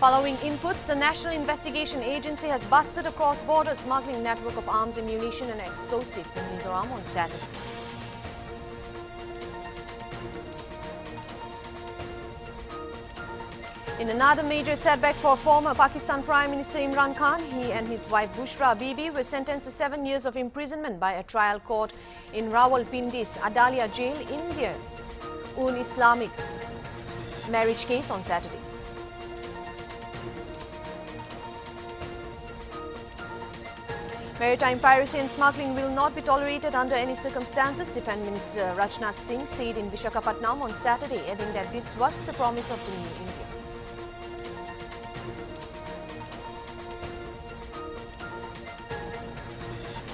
Following inputs, the National Investigation Agency has busted a cross-border smuggling network of arms, ammunition and explosives in Mizoram on Saturday. In another major setback for former Pakistan Prime Minister Imran Khan, he and his wife Bushra Bibi were sentenced to seven years of imprisonment by a trial court in Rawalpindi's Adiala jail India, Un Islamic marriage case on Saturday. Maritime piracy and smuggling will not be tolerated under any circumstances, Defence Minister Rajnath Singh said in Vishakhapatnam on Saturday, adding that this was the promise of the new India.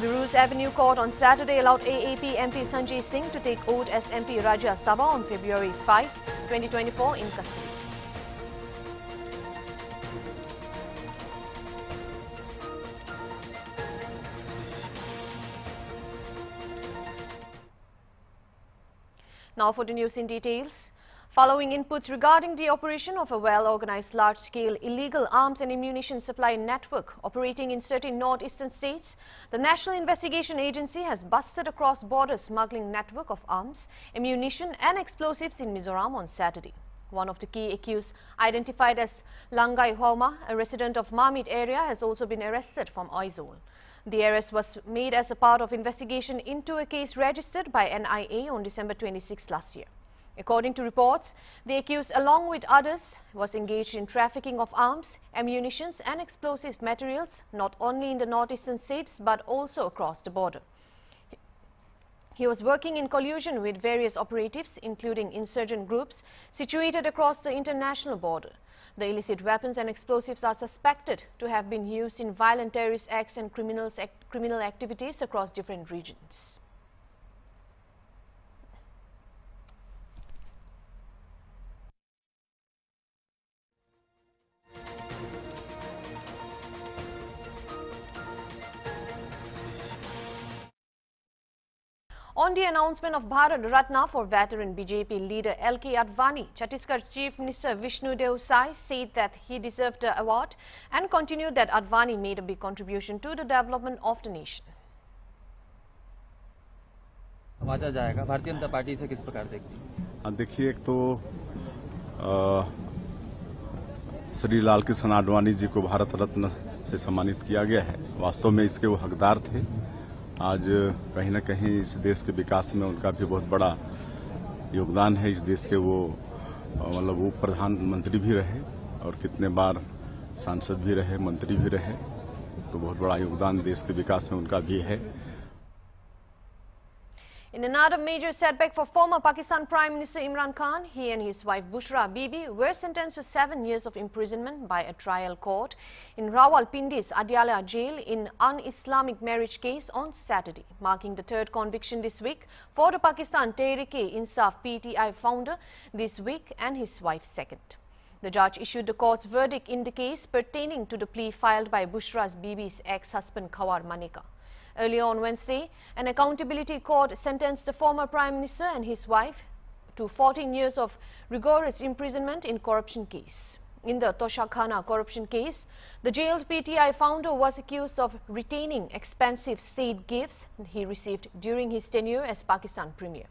The Rouse Avenue Court on Saturday allowed AAP MP Sanjay Singh to take oath as MP Rajya Sabha on February 5, 2024 in custody. Now for the news in details. Following inputs regarding the operation of a well-organized large-scale illegal arms and ammunition supply network operating in certain northeastern states, the National Investigation Agency has busted a cross-border smuggling network of arms, ammunition and explosives in Mizoram on Saturday. One of the key accused, identified as Langai Homa, a resident of Mamit area, has also been arrested from Aizawl. The arrest was made as a part of investigation into a case registered by NIA on December 26 last year. According to reports, the accused, along with others, was engaged in trafficking of arms, ammunition and explosive materials, not only in the northeastern states but also across the border. He was working in collusion with various operatives, including insurgent groups situated across the international border. The illicit weapons and explosives are suspected to have been used in violent terrorist acts and criminal activities across different regions. On the announcement of Bharat Ratna for veteran BJP leader L.K. Advani, Chhattisgarh Chief Minister Vishnu Deo Sai said that he deserved the award and continued that Advani made a big contribution to the development of the nation. नवाजा जाएगा Bharatiya Janata party से किस प्रकार देखती हैं? हाँ, देखिए एक तो श्री लाल कृष्ण आडवाणी जी को भारत रत्न से सम्मानित किया गया है वास्तव में इसके वो हकदार थे आज कहीं ना कहीं इस देश के विकास में उनका भी बहुत बड़ा योगदान है। इस देश के वो मतलब वो प्रधानमंत्री भी रहे और कितने बार सांसद भी रहे, मंत्री भी रहे तो बहुत बड़ा योगदान देश के विकास में उनका भी है। In another major setback for former Pakistan Prime Minister Imran Khan, he and his wife Bushra Bibi were sentenced to seven years of imprisonment by a trial court in Rawalpindi's Adiala jail in un-Islamic marriage case on Saturday, marking the third conviction this week for the Pakistan Tehreek-e-Insaf PTI founder this week and his wife second. The judge issued the court's verdict in the case pertaining to the plea filed by Bushra's Bibi's ex-husband Khawar Manika. Earlier on Wednesday, an accountability court sentenced the former Prime Minister and his wife to 14 years of rigorous imprisonment in corruption case. In the Toshakhana corruption case, the jailed PTI founder was accused of retaining expensive state gifts he received during his tenure as Pakistan Premier.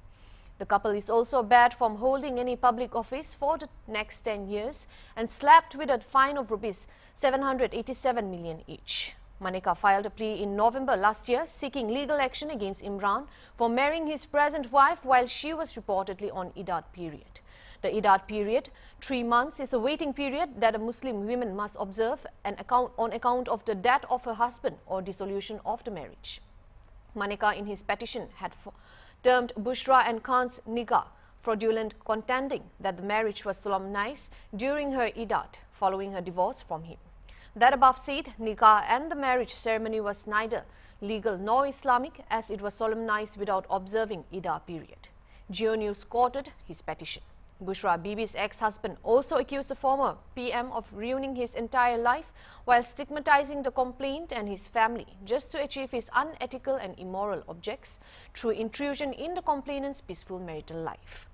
The couple is also barred from holding any public office for the next 10 years and slapped with a fine of rupees 787 million each. Manika filed a plea in November last year seeking legal action against Imran for marrying his present wife while she was reportedly on Iddat period. The Iddat period, three months, is a waiting period that a Muslim woman must observe account, on account of the death of her husband or dissolution of the marriage. Manika in his petition had termed Bushra and Khan's nikah fraudulent, contending that the marriage was solemnized during her Iddat following her divorce from him. That above said, nikah and the marriage ceremony was neither legal nor Islamic as it was solemnized without observing Ida period. Geo News quoted his petition. Bushra Bibi's ex-husband also accused the former PM of ruining his entire life while stigmatizing the complainant and his family just to achieve his unethical and immoral objects through intrusion in the complainant's peaceful marital life.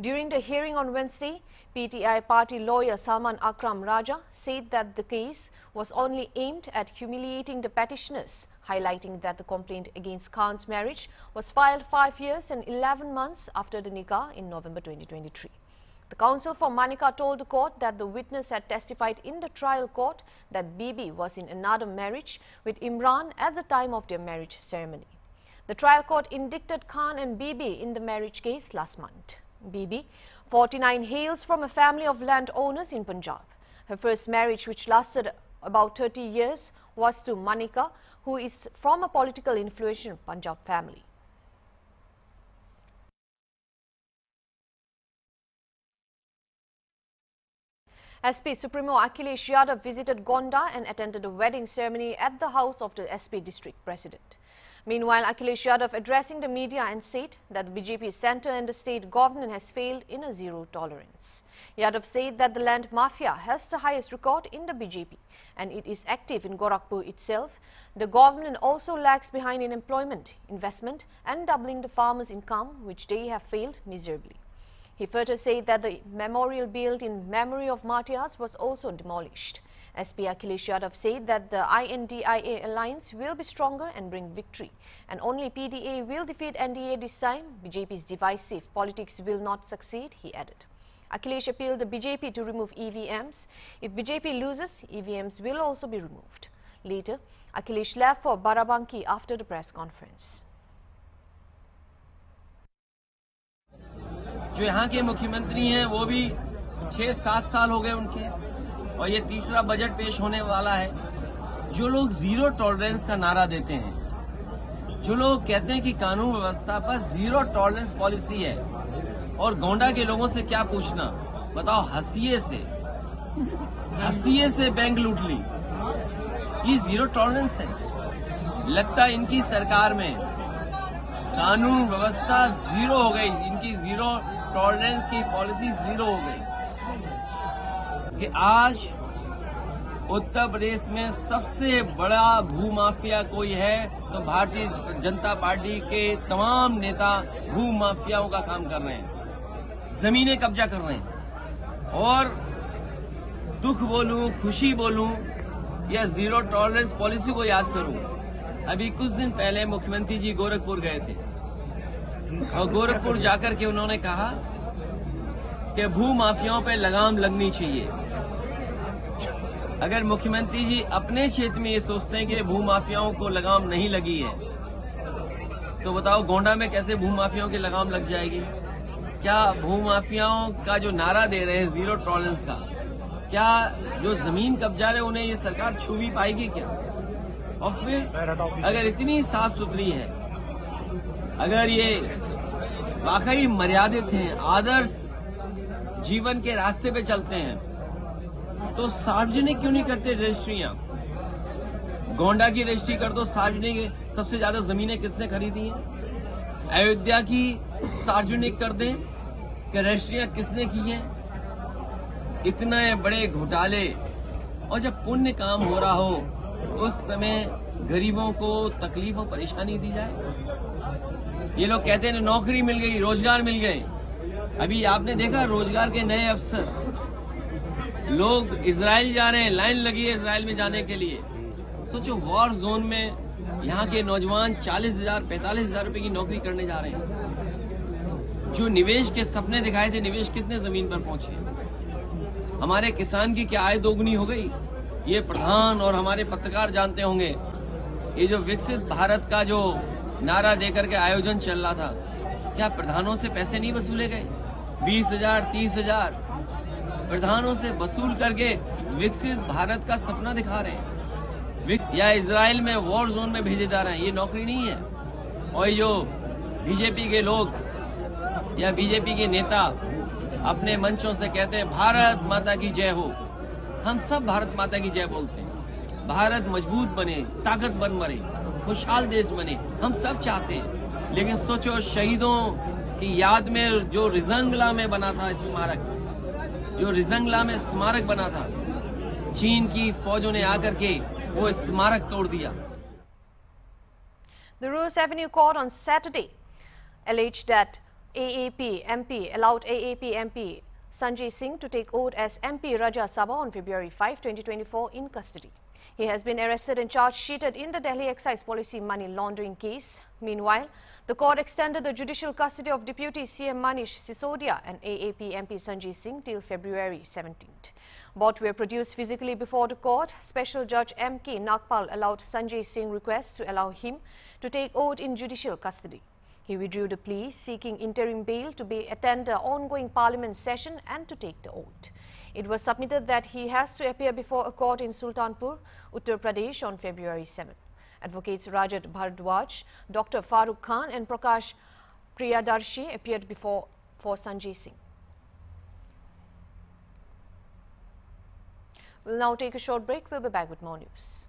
During the hearing on Wednesday, PTI party lawyer Salman Akram Raja said that the case was only aimed at humiliating the petitioners, highlighting that the complaint against Khan's marriage was filed five years and 11 months after the nikah in November 2023. The counsel for Manika told the court that the witness had testified in the trial court that Bibi was in another marriage with Imran at the time of their marriage ceremony. The trial court indicted Khan and Bibi in the marriage case last month. Bibi, 49, hails from a family of landowners in Punjab. Her first marriage, which lasted about 30 years, was to Manika, who is from a political influential Punjab family. SP Supremo Akhilesh Yadav visited Gonda and attended a wedding ceremony at the house of the SP district president. Meanwhile, Akhilesh Yadav addressing the media and said that the BJP centre and the state government has failed in a zero tolerance. Yadav said that the land mafia has the highest record in the BJP and it is active in Gorakhpur itself. The government also lags behind in employment, investment and doubling the farmers' income which they have failed miserably. He further said that the memorial built in memory of martyrs was also demolished. SP Akhilesh Yadav said that the INDIA alliance will be stronger and bring victory. And only PDA will defeat NDA this time. BJP's divisive politics will not succeed, he added. Akhilesh appealed the BJP to remove EVMs. If BJP loses, EVMs will also be removed. Later, Akhilesh left for Barabanki after the press conference. जो यहाँ के मुख्यमंत्री हैं वो भी छह सात साल हो गए उनके और ये तीसरा बजट पेश होने वाला है। जो लोग ज़ीरो टॉलरेंस का नारा देते हैं, जो लोग कहते हैं कि कानून व्यवस्था पर ज़ीरो टॉलरेंस पॉलिसी है, और गोंडा के लोगों से क्या पूछना? बताओ, हसीए से। हसीए से बैंक लूट ली। ये ज़ीरो टॉलरेंस है। लगता है इनकी सरकार में कानून व्यवस्था ज़ीरो हो गई, इनकी ज़ीरो टॉलरेंस की पॉलिसी ज़ीरो हो गई। कि आज उत्तर प्रदेश में सबसे बड़ा भू माफिया कोई है तो भारतीय जनता पार्टी के तमाम नेता भू माफियाओं का काम कर रहे हैं, जमीनें कब्जा कर रहे हैं। और दुख बोलूँ, खुशी बोलूँ, या ज़ीरो टॉलरेंस पॉलिसी को याद करूँ, अभी कुछ दिन पहले मुख्यमंत्री जी गोरखपुर गए थे। और गोरखपुर जाकर के उन्होंने कहा कि भू माफियाओं पे लगाम लगनी चाहिए। अगर मुख्यमंत्री जी अपने क्षेत्र में ये सोचते हैं कि भू माफियाओं को लगाम नहीं लगी है तो बताओ गोंडा में कैसे भू माफियाओं की लगाम लग जाएगी? क्या भू माफियाओं का जो नारा दे रहे हैं ज़ीरो टॉलरेंस का क्या जो ज़मीन कब्जा रहे उन्हें ये सरकार छू भी पाएगी क्या? और फिर अगर इतनी साफ़ सुथरी है अगर ये वाकई मर्यादित हैं आदर्श जीवन के रास्ते पे चलते हैं तो सार्वजनिक क्यों नहीं करते रजिस्ट्रियाँ? गोंडा की रजिस्ट्री कर दो, सार्वजनिक, सबसे ज़्यादा जमीनें किसने खरीदी हैं? अयोध्या की सार्वजनिक कर दें कि रजिस्ट्रियाँ किसने की हैं? इतने बड़े घोटाले। और जब पुण्य काम हो रहा हो उस समय गरीबों को तकलीफ़ और परेशानी दी जाए। ये लोग कहते हैं नौकरी मिल गई, रोज़गार मिल गए। अभी आपने देखा, रोज़गार के नए अवसर। लोग इसराइल जा रहे हैं, लाइन लगी है इसराइल में जाने के लिए। सोचो वॉर जोन में यहाँ के नौजवान चालीस हज़ार, पैंतालीस हज़ार रुपये की नौकरी करने जा रहे हैं। जो निवेश के सपने दिखाए थे, निवेश कितने ज़मीन पर पहुँचे? हमारे किसान की क्या आय दोगुनी हो गई? ये प्रधान और हमारे पत्रकार जानते होंगे, ये जो विकसित भारत का जो नारा देकर के आयोजन चल रहा था, क्या प्रधानों से पैसे नहीं वसूले गए? बीस हज़ार, तीस हज़ार प्रधानों से वसूल करके विकसित भारत का सपना दिखा रहे हैं। या इसराइल में वॉर जोन में भेजे जा रहे हैं। ये नौकरी नहीं है। और जो बीजेपी के लोग या बीजेपी के नेता अपने मंचों से कहते हैं, भारत माता की जय हो। हम सब भारत माता की जय बोलते हैं। भारत मज़बूत बने, ताकतवर बने खुशहाल देश बने, हम सब चाहते हैं। लेकिन सोचो, शहीदों की याद में जो रिजंगला में बना था स्मारक जो रिजंगला में स्मारक बना था चीन की फौजों ने आकर के वो स्मारक तोड़ दिया The Rose Avenue court on Saturday alleged that AAP MP allowed AAP MP Sanjay Singh to take oath as MP Rajya Sabha on February 5, 2024 in custody. He has been arrested and charge sheeted in the Delhi Excise Policy money laundering case. Meanwhile, the court extended the judicial custody of Deputy CM Manish Sisodia and AAP MP Sanjay Singh till February 17th. Both were produced physically before the court. Special Judge M.K. Nagpal allowed Sanjay Singh request to allow him to take oath in judicial custody. He withdrew the plea, seeking interim bail to be attend the ongoing parliament session and to take the oath. It was submitted that he has to appear before a court in Sultanpur, Uttar Pradesh on February 7. Advocates Rajat Bhardwaj, Dr. Farooq Khan and Prakash Priyadarshi appeared before for Sanjay Singh. We'll now take a short break. We'll be back with more news.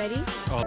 Ready? Oh.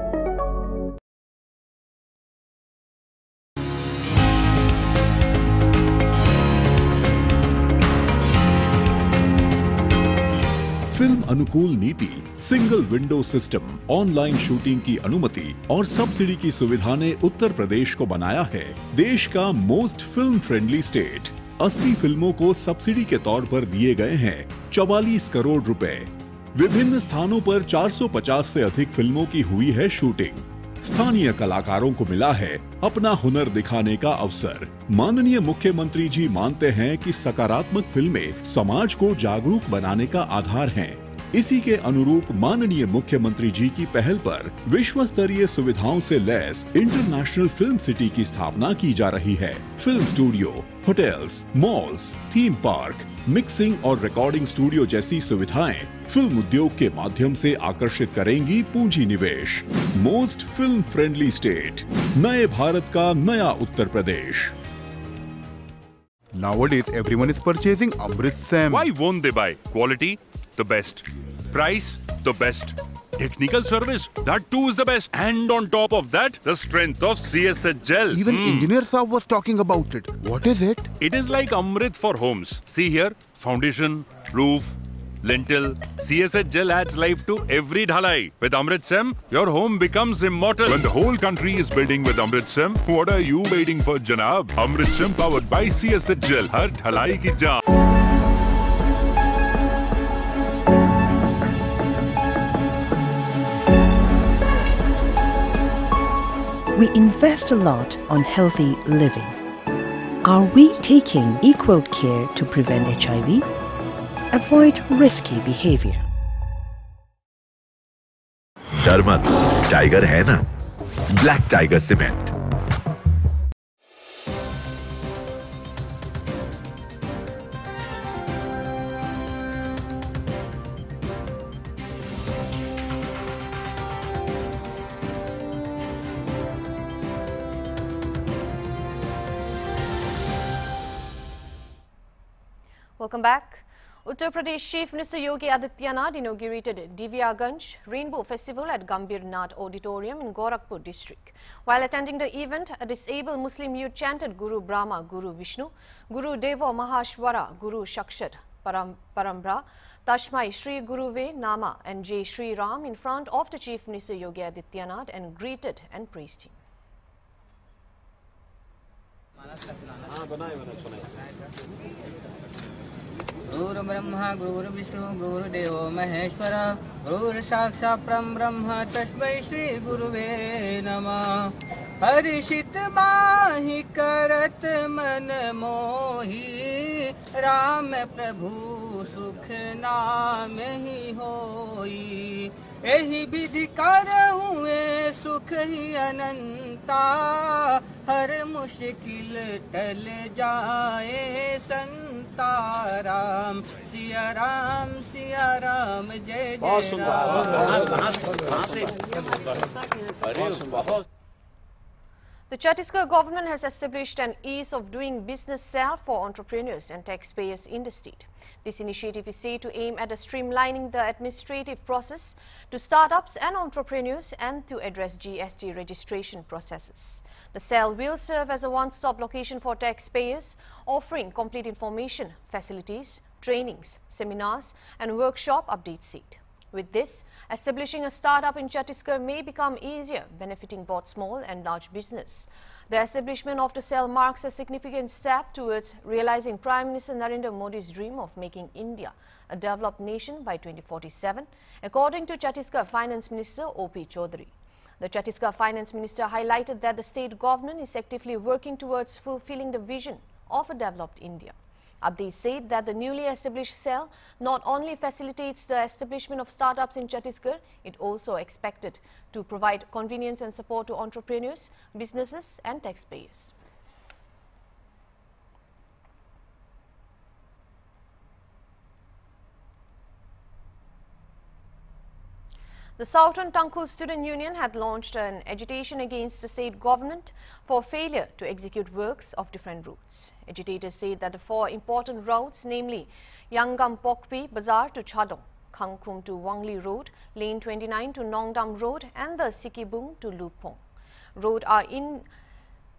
Film अनुकूल नीति single window system online shooting की अनुमति और subsidy की सुविधा ने उत्तर प्रदेश को बनाया है देश का मोस्ट फ़िल्म फ्रेंडली स्टेट 80 फ़िल्मों को सब्सिडी के तौर पर दिए गए हैं 44 करोड़ रुपए विभिन्न स्थानों पर 450 से अधिक फ़िल्मों की हुई है शूटिंग। स्थानीय कलाकारों को मिला है अपना हुनर दिखाने का अवसर। माननीय मुख्यमंत्री जी मानते हैं कि सकारात्मक फ़िल्में समाज को जागरूक बनाने का आधार हैं। इसी के अनुरूप माननीय मुख्यमंत्री जी की पहल पर विश्व स्तरीय सुविधाओं से लैस इंटरनेशनल फ़िल्म सिटी की स्थापना की जा रही है। Film studio, hotels, malls, theme park mixing और रिकॉर्डिंग स्टूडियो जैसी सुविधाएँ फ़िल्म उद्योग के माध्यम से आकर्षित करेंगी पूंजी निवेश मोस्ट फ़िल्म फ्रेंडली स्टेट नए भारत का नया Uttar Pradesh Nowadays, everyone is purchasing Amrit Sam. Why won't they buy? Quality, the best. Price, the best. Technical service, that too is the best. And on top of that, the strength of CSH gel. Even mm. engineer Saab was talking about it. What is it? It is like Amrit for homes. See here, foundation, roof, lintel. CSH gel adds life to every dhalai. With Amrit Sem, your home becomes immortal. When the whole country is building with Amrit Sem, what are you waiting for, Janab? Amrit Sem powered by CSH gel. Har dhalai ki jaan. we invest a lot on healthy living. Are we taking equal care to prevent HIV? Avoid risky behavior. डर मत tiger है ना black tiger cement Welcome back. Uttar Pradesh Chief Minister Yogi Adityanath inaugurated Divyaganj Rainbow Festival at Gambhir Nath Auditorium in Gorakhpur district. While attending the event, a disabled Muslim youth chanted Guru Brahma, Guru Vishnu, Guru Devo Mahashwara, Guru Shakshat, Param, Parambra, Tashmai Shri Guruve Nama and Jai Shri Ram in front of the Chief Minister Yogi Adityanath and greeted and praised him. गुरुर्ब्रह्मा, गुरुर्विष्णु गुरुदेवो महेश्वर, गुरुर्साक्षात् परं ब्रह्म तस्मै श्री गुरुवे नमः। हर्षित माहि करत मन मोहि, राम प्रभु सुख नाम ही होई। एहि विधि कर हुए सुख ही अनंता। हर मुश्किल टल जाए संता। राम सिया राम सिया राम जय जय Ram. The Chhattisgarh government has established an ease of doing business cell for entrepreneurs and taxpayers in the state. This initiative is said to aim at streamlining the administrative process to startups and entrepreneurs and to address GST registration processes. The cell will serve as a one-stop location for taxpayers, offering complete information, facilities, trainings, seminars and workshop update seat. With this, establishing a startup in Chhattisgarh may become easier, benefiting both small and large business. The establishment of the cell marks a significant step towards realizing Prime Minister Narendra Modi's dream of making India a developed nation by 2047, according to Chhattisgarh Finance Minister O.P. Chaudhary. The Chhattisgarh Finance Minister highlighted that the state government is actively working towards fulfilling the vision of a developed India. Abdi said that the newly established cell not only facilitates the establishment of startups in Chhattisgarh, it also expected to provide convenience and support to entrepreneurs, businesses and taxpayers. The Southern Tangkhul Student Union had launched an agitation against the state government for failure to execute works of different routes. Agitators say that the four important routes, namely Yangam Pokpi Bazaar to Chadong, Khangkhum to Wangli Road, Lane 29 to Nongdam Road and the Sikibung to Lupong Road are in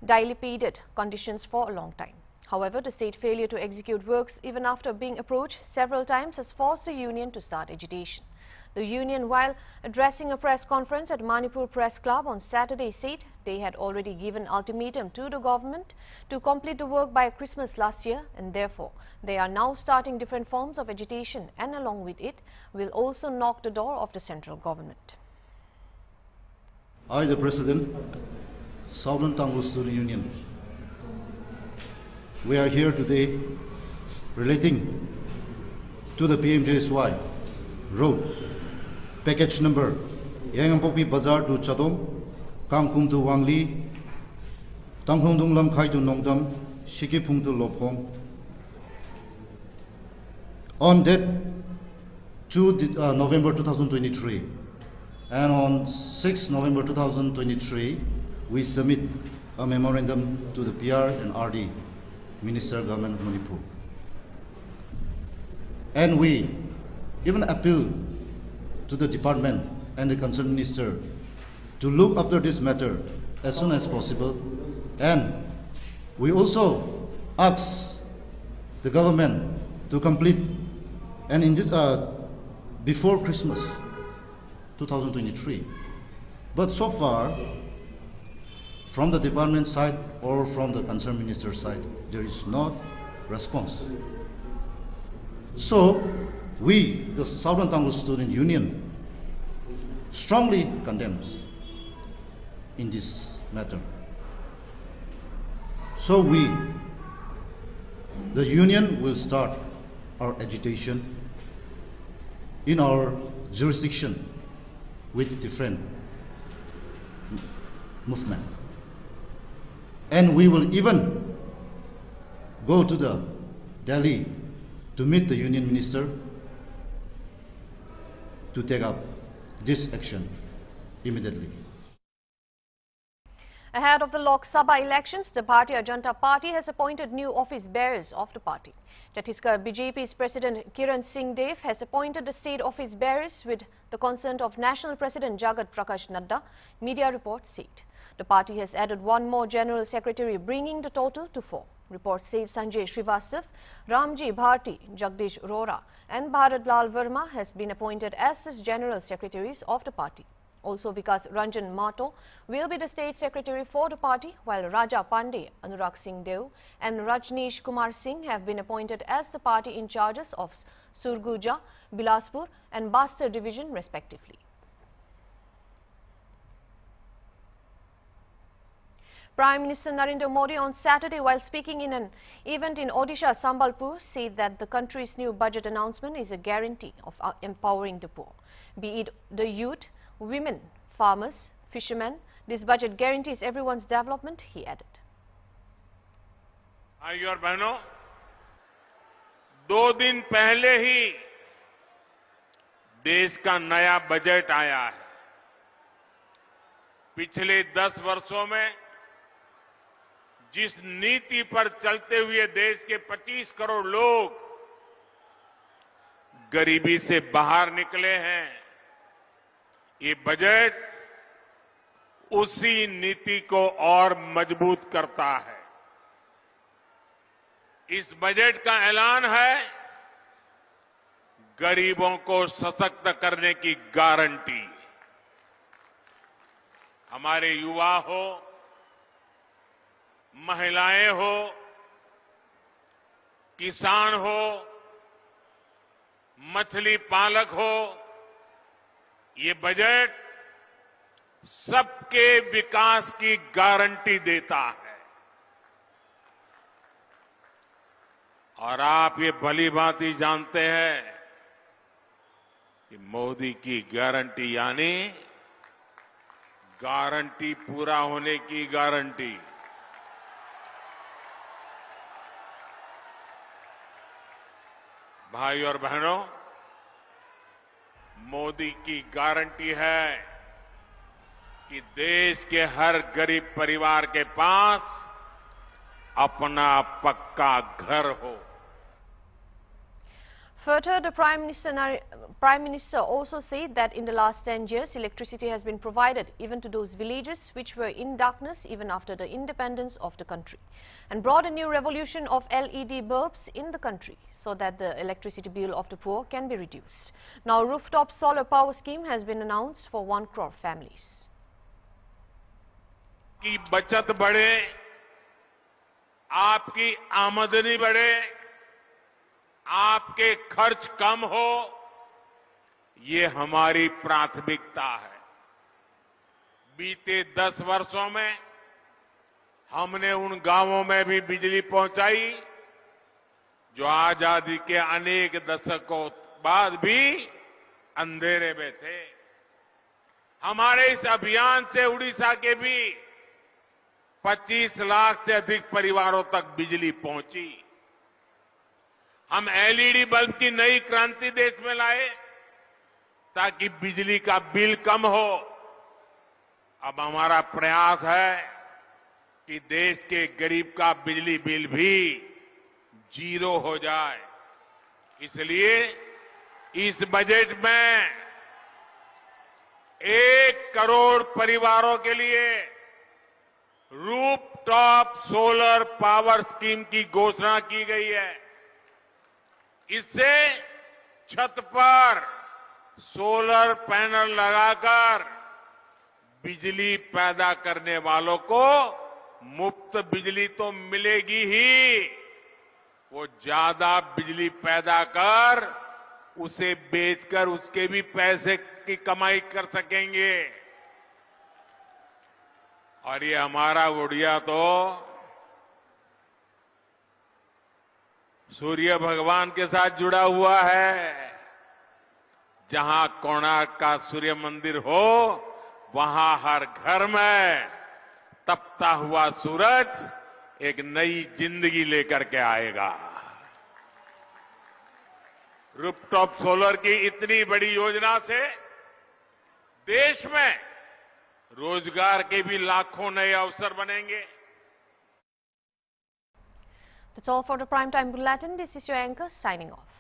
dilapidated conditions for a long time. However, the state failure to execute works even after being approached several times has forced the union to start agitation. The union, while addressing a press conference at Manipur Press Club on Saturday, said they had already given ultimatum to the government to complete the work by Christmas last year and therefore they are now starting different forms of agitation and along with it will also knock the door of the central government. I, the President, Southern Tangkhul Student Union, we are here today relating to the PMGSY road package number Yangampopi Bazaar to Chadong, Kangkum to Wangli, Tanghong Dung Lam Khai to Nongdam, Shikipung to Lopong. On that 2 uh, November 2023 and on 6 November 2023, we submit a memorandum to the PR and RD, Minister Government Manipur. And we even appeal to the department and the concerned minister to look after this matter as soon as possible. And we also ask the government to complete and in this uh, before Christmas 2023. But so far, from the department side or from the concerned minister side, there is no response. So we, the Southern Tangkhul Student Union, strongly condemns in this matter. So we, the union, will start our agitation in our jurisdiction with different movement. And we will even go to the Delhi to meet the union minister to take up this action immediately. Ahead of the Lok Sabha elections, the Bharatiya Janata Party has appointed new office bearers of the party. Chhattisgarh BJP's President Kiran Singh Deo has appointed the state office bearers with the consent of National President Jagat Prakash Nadda, media reports said. The party has added one more General Secretary, bringing the total to four. Reports say Sanjay Srivastav, Ramji Bharti, Jagdish Rohra and Bharat Lal Verma has been appointed as the General Secretaries of the party. Also, Vikas Ranjan Mato will be the State Secretary for the party, while Raja Pandey, Anurag Singh Deo and Rajneesh Kumar Singh have been appointed as the party in charges of Surguja, Bilaspur and Bastar division respectively. Prime Minister Narendra Modi on Saturday while speaking in an event in Odisha, Sambalpur said that the country's new budget announcement is a guarantee of uh, empowering the poor. Be it the youth, women, farmers, fishermen, this budget guarantees everyone's development, he added. भाइयों और बहनों दो दिन पहले ही देश का नया budget आया है पिछले दस वर्षों में जिस नीति पर चलते हुए देश के 25 करोड़ लोग गरीबी से बाहर निकले हैं, ये बजट उसी नीति को और मज़बूत करता है। इस बजट का ऐलान है गरीबों को सशक्त करने की गारंटी। हमारे युवा हो महिलाएँ हो, किसान हो, मछली पालक हो, ये बजट सबके विकास की गारंटी देता है। और आप ये भली भांति जानते हैं कि मोदी की गारंटी यानी गारंटी पूरा होने की गारंटी। भाई और बहनों, मोदी की गारंटी है कि देश के हर गरीब परिवार के पास अपना पक्का घर हो। Further, the Prime Minister, Prime Minister also said that in the last 10 years, electricity has been provided even to those villages which were in darkness even after the independence of the country and brought a new revolution of LED bulbs in the country so that the electricity bill of the poor can be reduced. Now, rooftop solar power scheme has been announced for 1 crore families. की बचत बढ़े आपकी आमदनी बढ़े आपके खर्च कम हो, ये हमारी प्राथमिकता है। बीते दस वर्षों में हमने उन गाँवों में भी बिजली पहुंचाई, जो आज़ादी के अनेक दशकों बाद भी अंधेरे में थे। हमारे इस अभियान से उड़ीसा के भी 25 लाख से अधिक परिवारों तक बिजली पहुँची। हम एलईडी बल्ब की नई क्रांति देश में लाए ताकि बिजली का बिल कम हो। अब हमारा प्रयास है कि देश के गरीब का बिजली बिल भी ज़ीरो हो जाए। इसलिए इस बजट में एक करोड़ परिवारों के लिए रूप टॉप सोलर पावर स्कीम की घोषणा की गई है। इससे छत पर सोलर पैनल लगाकर बिजली पैदा करने वालों को मुफ़्त बिजली तो मिलेगी ही। वो ज़्यादा बिजली पैदा कर उसे बेचकर उसके भी पैसे की कमाई कर सकेंगे। और ये हमारा उड़िया तो सूर्य भगवान के साथ जुड़ा हुआ है। जहाँ कोणार्क का सूर्य मंदिर हो, वहाँ हर घर में तपता हुआ सूरज एक नई ज़िंदगी लेकर के आएगा। रूपटॉप सोलर की इतनी बड़ी योजना से देश में रोज़गार के भी लाखों नए अवसर बनेंगे। That's all for the Primetime Bulletin. This is your anchor signing off.